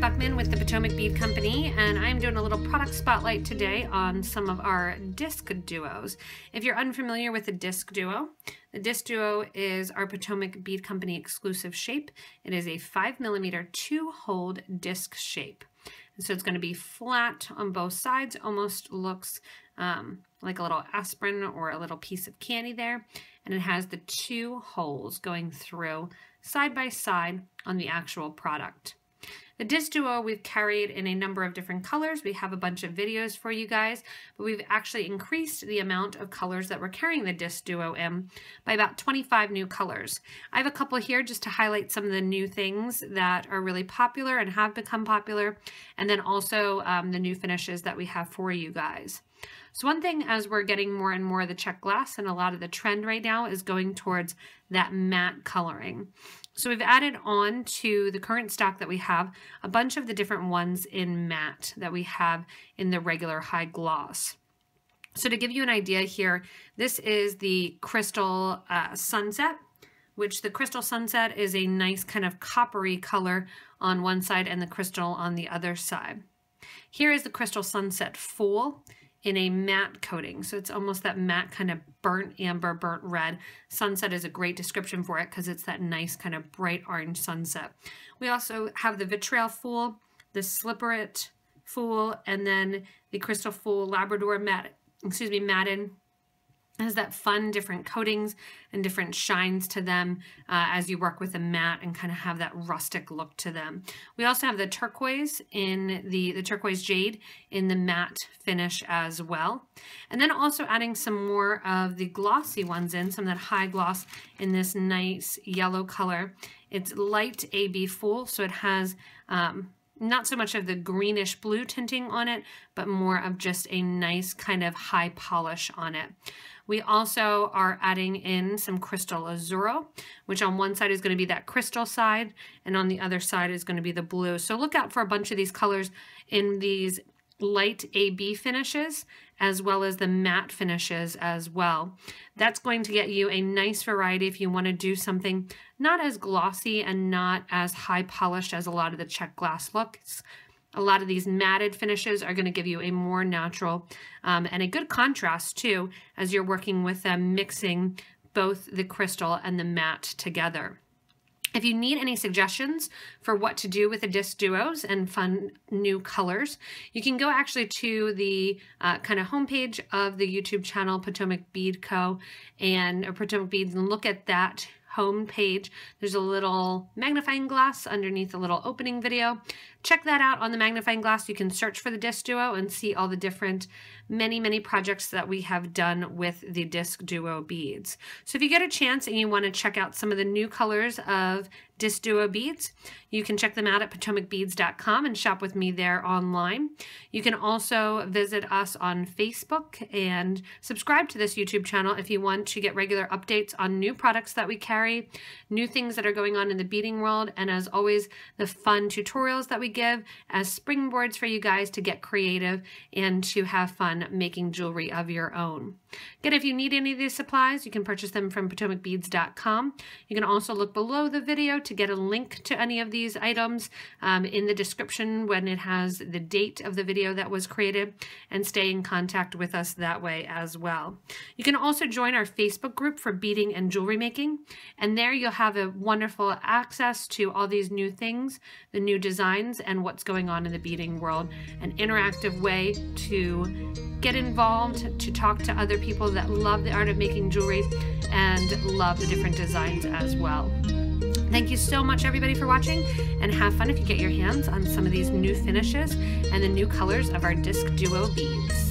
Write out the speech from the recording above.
Buckman with the Potomac Bead Company, and I'm doing a little product spotlight today on some of our disc duos. If you're unfamiliar with the disc duo, the disc duo is our Potomac Bead Company exclusive shape. It is a 5 millimeter two-hole disc shape. And so it's going to be flat on both sides, almost looks um, like a little aspirin or a little piece of candy there. And it has the two holes going through side by side on the actual product. The Disc Duo we've carried in a number of different colors. We have a bunch of videos for you guys, but we've actually increased the amount of colors that we're carrying the Disc Duo in by about 25 new colors. I have a couple here just to highlight some of the new things that are really popular and have become popular, and then also um, the new finishes that we have for you guys. So one thing as we're getting more and more of the Czech glass and a lot of the trend right now is going towards that matte coloring. So we've added on to the current stock that we have a bunch of the different ones in matte that we have in the regular high gloss. So to give you an idea here, this is the Crystal uh, Sunset, which the Crystal Sunset is a nice kind of coppery color on one side and the crystal on the other side. Here is the Crystal Sunset Full in a matte coating. So it's almost that matte kind of burnt amber, burnt red. Sunset is a great description for it because it's that nice kind of bright orange sunset. We also have the Vitrail Full, the Sliperit Full, and then the Crystal Full Labrador Matte, excuse me, Madden has that fun different coatings and different shines to them uh, as you work with a matte and kind of have that rustic look to them. We also have the turquoise in the, the turquoise jade in the matte finish as well. And then also adding some more of the glossy ones in, some of that high gloss in this nice yellow color. It's light AB full, so it has um, not so much of the greenish blue tinting on it, but more of just a nice kind of high polish on it. We also are adding in some Crystal Azzurro, which on one side is going to be that crystal side, and on the other side is going to be the blue. So look out for a bunch of these colors in these light AB finishes as well as the matte finishes as well. That's going to get you a nice variety if you want to do something not as glossy and not as high polished as a lot of the Czech glass looks. A lot of these matted finishes are going to give you a more natural um, and a good contrast too as you're working with them mixing both the crystal and the matte together. If you need any suggestions for what to do with the disc duos and fun new colors, you can go actually to the uh, kind of homepage of the YouTube channel Potomac Bead Co. and Potomac Beads and look at that home page. There's a little magnifying glass underneath a little opening video. Check that out on the magnifying glass. You can search for the Disc Duo and see all the different many, many projects that we have done with the Disc Duo beads. So if you get a chance and you want to check out some of the new colors of Disc Duo beads, you can check them out at potomacbeads.com and shop with me there online. You can also visit us on Facebook and subscribe to this YouTube channel if you want to get regular updates on new products that we carry, new things that are going on in the beading world, and as always, the fun tutorials that we give as springboards for you guys to get creative and to have fun making jewelry of your own. Again, if you need any of these supplies, you can purchase them from potomacbeads.com. You can also look below the video to get a link to any of these items um, in the description when it has the date of the video that was created and stay in contact with us that way as well. You can also join our Facebook group for beading and jewelry making and there you'll have a wonderful access to all these new things, the new designs and what's going on in the beading world, an interactive way to get involved, to talk to other people that love the art of making jewelry and love the different designs as well. Thank you so much everybody for watching and have fun if you get your hands on some of these new finishes and the new colors of our Disc Duo beads.